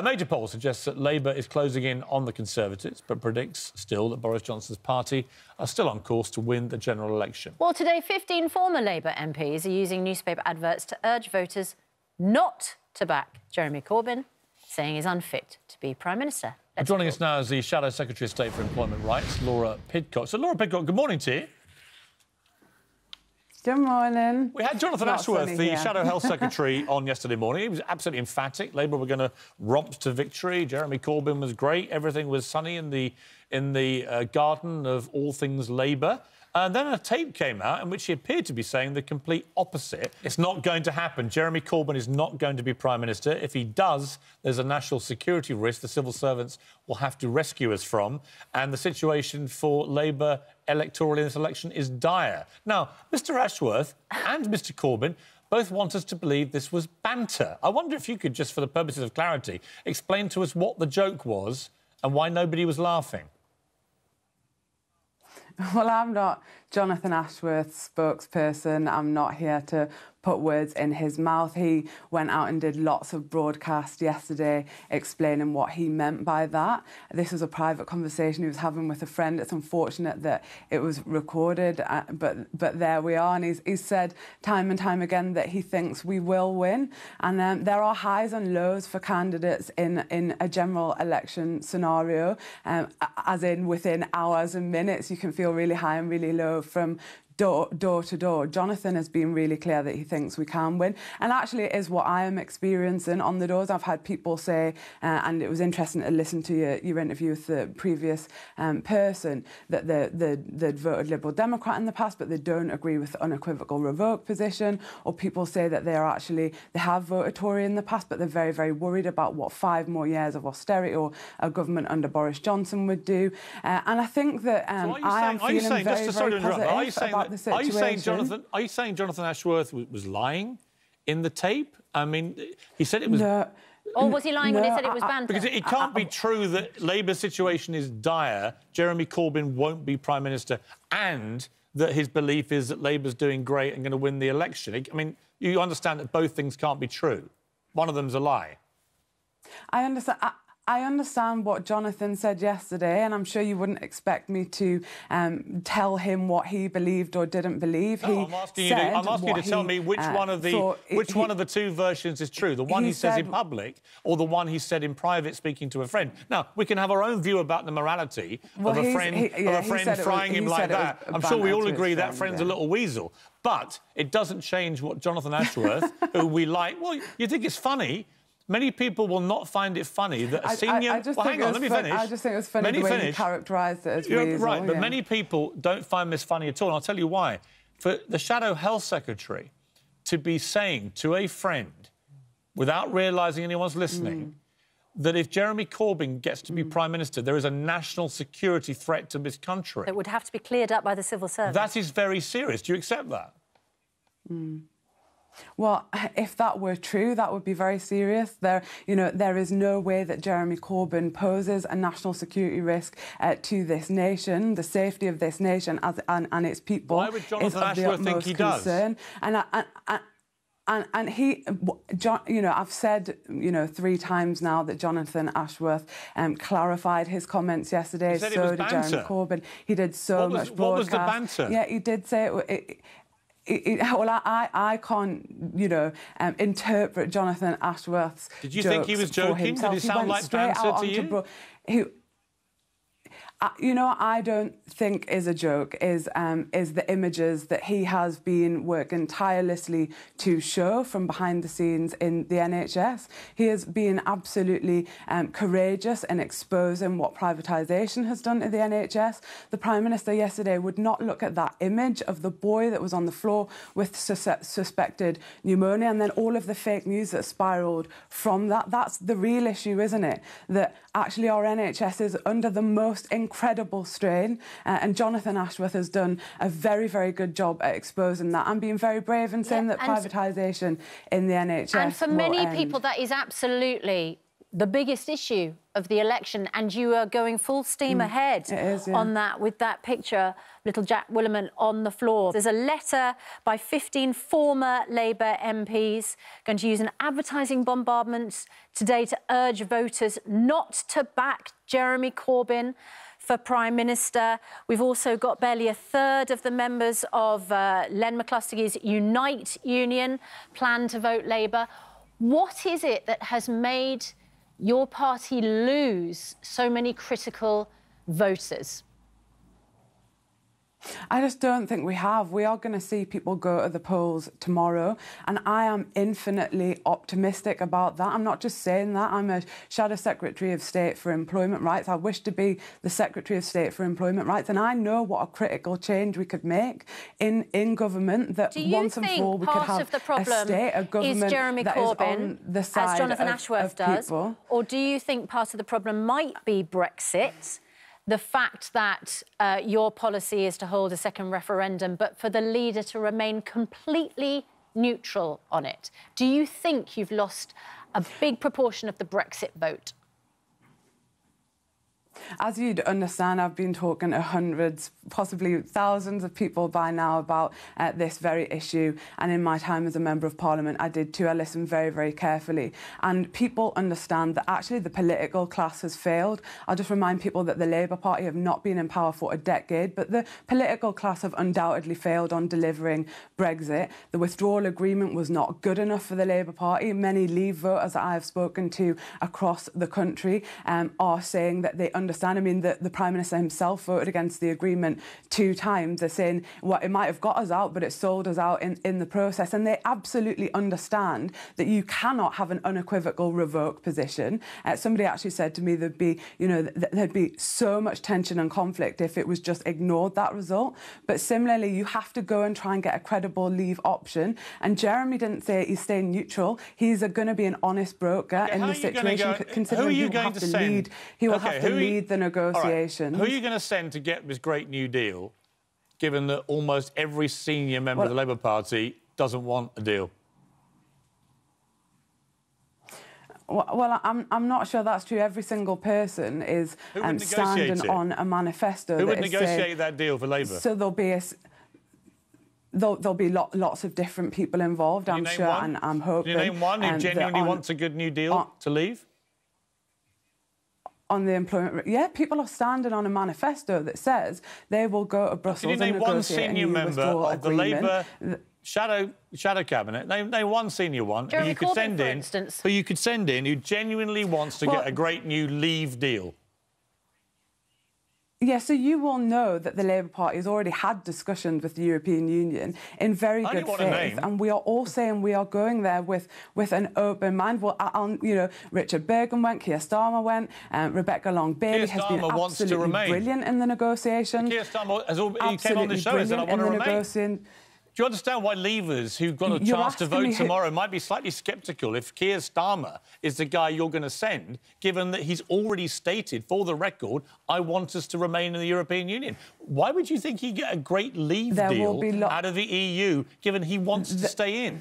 A major poll suggests that Labour is closing in on the Conservatives, but predicts still that Boris Johnson's party are still on course to win the general election. Well, today, 15 former Labour MPs are using newspaper adverts to urge voters not to back Jeremy Corbyn, saying he's unfit to be Prime Minister. Joining us now is the Shadow Secretary of State for Employment Rights, Laura Pidcock. So, Laura Pidcock, good morning to you. Good morning. We had Jonathan Ashworth, the. Shadow Health Secretary, on yesterday morning. He was absolutely emphatic. Labour were going to romp to victory. Jeremy Corbyn was great. Everything was sunny in the in the uh, garden of all things Labour. And then a tape came out in which he appeared to be saying the complete opposite. It's not going to happen. Jeremy Corbyn is not going to be Prime Minister. If he does, there's a national security risk the civil servants will have to rescue us from. And the situation for Labour electoral in this election is dire. Now, Mr Ashworth and Mr Corbyn both want us to believe this was banter. I wonder if you could, just for the purposes of clarity, explain to us what the joke was and why nobody was laughing. Well, I'm not Jonathan Ashworth, spokesperson. I'm not here to put words in his mouth. He went out and did lots of broadcasts yesterday explaining what he meant by that. This was a private conversation he was having with a friend. It's unfortunate that it was recorded, uh, but but there we are. And he's, he's said time and time again that he thinks we will win. And um, there are highs and lows for candidates in, in a general election scenario, um, as in within hours and minutes, you can feel really high and really low from door, door to door. Jonathan has been really clear that he thinks we can win. And actually, it is what I am experiencing on the doors. I've had people say, uh, and it was interesting to listen to your, your interview with the previous um, person, that they, they, they'd voted Liberal Democrat in the past, but they don't agree with the unequivocal revoke position. Or people say that they are actually, they have voted Tory in the past, but they're very, very worried about what five more years of austerity or a government under Boris Johnson would do. Uh, and I think that um, so I saying, am feeling saying, very, very positive about the situation. Are you saying Jonathan? Are you saying Jonathan Ashworth was lying in the tape? I mean, he said it was. No. Or was he lying no, when he said it was banter? Because it, it can't be true that Labour's situation is dire, Jeremy Corbyn won't be Prime Minister, and that his belief is that Labour's doing great and going to win the election. I mean, you understand that both things can't be true. One of them's a lie. I understand. I, I understand what Jonathan said yesterday, and I'm sure you wouldn't expect me to um, tell him what he believed or didn't believe. No, I'm asking you to, I'm asking you to tell me which uh, one of the which he, one of the two versions is true: the one he, he says in public, or the one he said in private, speaking to a friend. Now we can have our own view about the morality well, of a friend he, yeah, of a friend frying was, him like that. I'm sure we all agree that friend's yeah. a little weasel, but it doesn't change what Jonathan Ashworth, who we like. Well, you think it's funny Many people will not find it funny that a senior. I, I, I well, hang on, let me finish. I just think it was funny many the way finish. you characterised it as You're weasel, Right, but yeah. many people don't find this funny at all. And I'll tell you why. For the Shadow Health Secretary to be saying to a friend, without realising anyone's listening, mm. that if Jeremy Corbyn gets to be mm. Prime Minister, there is a national security threat to this country. It would have to be cleared up by the civil service. That is very serious. Do you accept that? Mm. Well, if that were true, that would be very serious. There, you know, there is no way that Jeremy Corbyn poses a national security risk uh, to this nation, the safety of this nation as, and, and its people. Why would Jonathan Ashworth think he concern. does? And, and, and, and, and he, you know, I've said, you know, three times now that Jonathan Ashworth um, clarified his comments yesterday. so did Jeremy Corbyn. He did so what was, much broadcast. What was the banter? Yeah, he did say it, it it, it, well, I, I can't, you know, um, interpret Jonathan Ashworth's. Did you think he was joking? Did it sound like banter to you? Bro- he, you know, I don't think is a joke is um, is the images that he has been working tirelessly to show from behind the scenes in the NHS. He has been absolutely um, courageous in exposing what privatisation has done to the NHS. The Prime Minister yesterday would not look at that image of the boy that was on the floor with sus suspected pneumonia and then all of the fake news that spiralled from that. That's the real issue, isn't it? That actually our NHS is under the most incredible strain. Uh, and Jonathan Ashworth has done a very, very good job at exposing that and being very brave in saying yeah, that privatisation in the NHS. And for many end. people, that is absolutely the biggest issue of the election, and you are going full steam mm, ahead is, yeah. on that with that picture, little Jack Williamson on the floor. There's a letter by 15 former Labour MPs going to use an advertising bombardment today to urge voters not to back Jeremy Corbyn for Prime Minister. We've also got barely a third of the members of uh, Len McCluskey's Unite Union plan to vote Labour. What is it that has made your party lose so many critical voters? I just don't think we have. We are going to see people go to the polls tomorrow, and I am infinitely optimistic about that. I'm not just saying that. I'm a Shadow Secretary of State for Employment Rights. I wish to be the Secretary of State for Employment Rights, and I know what a critical change we could make in, in government that once and for all we could have a state, a government is Jeremy that Corbyn, is on the side as Jonathan of, Ashworth of does, people. or do you think part of the problem might be Brexit? The fact that uh, your policy is to hold a second referendum, but for the leader to remain completely neutral on it. Do you think you've lost a big proportion of the Brexit vote? As you'd understand, I've been talking to hundreds, possibly thousands of people by now about uh, this very issue. And in my time as a Member of Parliament, I did too. I listened very, very carefully. And people understand that actually the political class has failed. I'll just remind people that the Labour Party have not been in power for a decade, but the political class have undoubtedly failed on delivering Brexit. The withdrawal agreement was not good enough for the Labour Party. Many Leave voters that I have spoken to across the country um, are saying that they understand understand. I mean, the, the Prime Minister himself voted against the agreement two times. They're saying, well, it might have got us out, but it sold us out in, in the process. And they absolutely understand that you cannot have an unequivocal revoke position. Uh, somebody actually said to me there'd be, you know, th- there'd be so much tension and conflict if it was just ignored that result. But similarly, you have to go and try and get a credible leave option. And Jeremy didn't say he's staying neutral. He's going to be an honest broker okay, in the situation, go, considering he will have to, to lead. He will okay, have to lead the negotiations. Right. Who are you going to send to get this great new deal, given that almost every senior member well, of the Labour Party doesn't want a deal? Well, I'm, I'm not sure that's true. Every single person is um, standing it? on a manifesto. Who would negotiate that deal for Labour? So there'll be a, There'll, there'll, be lot, lots of different people involved, I'm sure, one? and I'm hoping. Can you name one who um, genuinely on, wants a good new deal on, to leave? On the employment. Yeah, people are standing on a manifesto that says they will go to Brussels Can you name one senior member of the Labour shadow shadow cabinet? Name, name one senior one Jeremy who you could Corbyn, send for in, instance. who you could send in who genuinely wants to well, get a great new leave deal. Yeah, so you will know that the Labour Party has already had discussions with the European Union in very good faith, and we are all saying we are going there with, with an open mind. Well, you know, Richard Burgon went, Keir Starmer went, um, Rebecca Long Bailey has been absolutely brilliant in the negotiations. Keir Starmer has all, he came on the show and said, "I want to remain." Do you understand why Leavers who've got a you're chance to vote tomorrow who... might be slightly sceptical if Keir Starmer is the guy you're going to send, given that he's already stated, for the record, I want us to remain in the European Union? Why would you think he'd get a great leave there deal out of the EU, given he wants the... to stay in?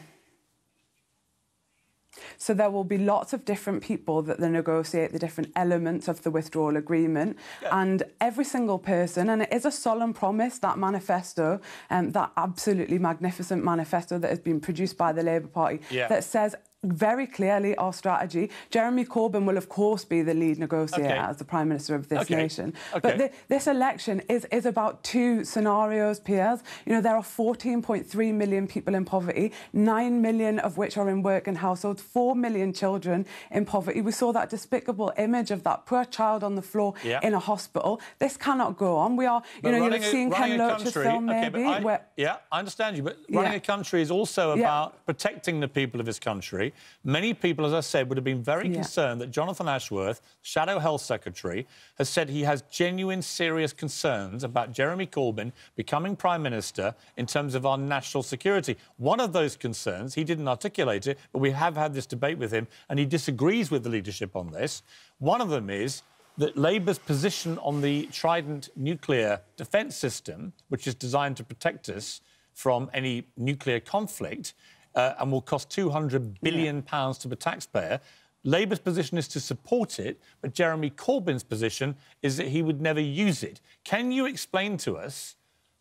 So there will be lots of different people that they negotiate the different elements of the withdrawal agreement. Yeah. And every single person, and it is a solemn promise, that manifesto, um, that absolutely magnificent manifesto that has been produced by the Labour Party, yeah. that says very clearly our strategy. Jeremy Corbyn will, of course, be the lead negotiator okay. as the Prime Minister of this okay. nation. Okay. But the, this election is, is about two scenarios, Piers. You know, there are 14.3 million people in poverty, 9 million of which are in working households, 4 million children in poverty. We saw that despicable image of that poor child on the floor yeah. in a hospital. This cannot go on. We are, you but know, you've seen Ken Loach's film, maybe. I, where, yeah, I understand you, but running yeah. a country is also about yeah. protecting the people of this country Many people, as I said, would have been very yeah. concerned that Jonathan Ashworth, Shadow Health Secretary, has said he has genuine, serious concerns about Jeremy Corbyn becoming Prime Minister in terms of our national security. One of those concerns, he didn't articulate it, but we have had this debate with him, and he disagrees with the leadership on this. One of them is that Labour's position on the Trident nuclear defence system, which is designed to protect us from any nuclear conflict, uh, and will cost 200 billion pounds to the taxpayer. Labour's position is to support it, but Jeremy Corbyn's position is that he would never use it. Can you explain to us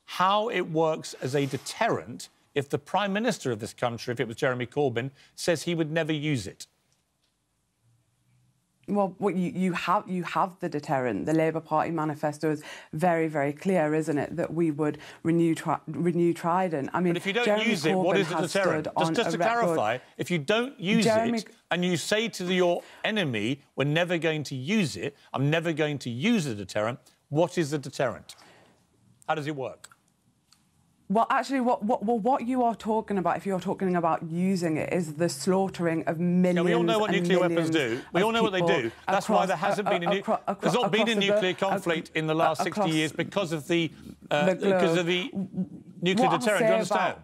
how it works as a deterrent if the Prime Minister of this country, if it was Jeremy Corbyn, says he would never use it? Well, what you, you have you have the deterrent. The Labour Party manifesto is very, very clear, isn't it, that we would renew tri- renew Trident. I mean, but if you don't Jeremy use it, what is the deterrent? Just, just to record- clarify, if you don't use Jeremy- it and you say to your enemy, "We're never going to use it. I'm never going to use the deterrent," what is the deterrent? How does it work? Well, actually, what, what, well, what you are talking about, if you're talking about using it, is the slaughtering of millions. Yeah, we all know what nuclear weapons do. We all know what they do. That's why there hasn't a- been a nu- there's not been a across nuclear conflict in the last 60 years because of the uh, the because of the nuclear deterrent. Do you understand?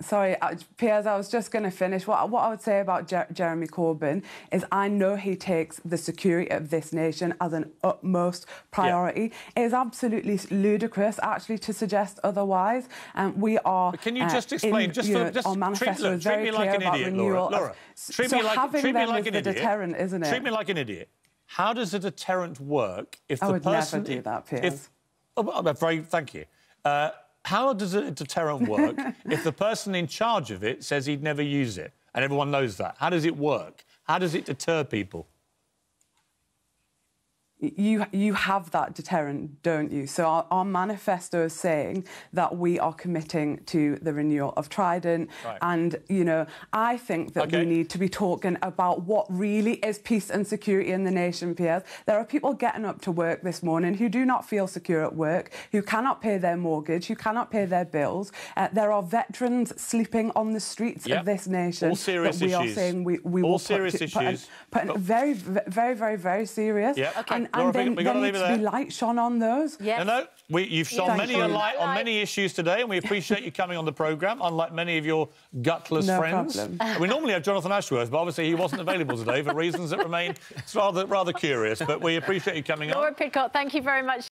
Sorry, uh, Piers, I was just going to finish. What, what I would say about Jer- Jeremy Corbyn is I know he takes the security of this nation as an utmost priority. It is absolutely ludicrous, actually, to suggest otherwise. Um, we are. But can you uh, just explain, in, just you for, know, just our treat, manifesto look, treat very me like an idiot, renewal Laura. of- treat so me like having treat me like an the idiot. deterrent, isn't it? Treat me like an idiot. How does a deterrent work if I the would never person do that, Piers. If, oh, very thank you. Uh, how does a deterrent work if the person in charge of it says he'd never use it and everyone knows that? How does it work? How does it deter people? You you have that deterrent, don't you? So our, our manifesto is saying that we are committing to the renewal of Trident, Right. and you know I think that Okay. we need to be talking about what really is peace and security in the nation. Piers, there are people getting up to work this morning who do not feel secure at work, who cannot pay their mortgage, who cannot pay their bills. Uh, there are veterans sleeping on the streets Yep. of this nation All serious that we issues. are saying we, we All will put serious put in- issues. put in But- very, very, very, very serious. Yep. Okay. And, Laura, and we- then we gotta there leave needs it to be light shone on those. Yes. No, no, we, you've shone Thank many you. a light on many issues today, and we appreciate you coming on the programme, unlike many of your gutless No friends. problem. We normally have Jonathan Ashworth, but obviously he wasn't available today for reasons that remain rather, rather curious. But we appreciate you coming on. Laura Pidcock, thank you very much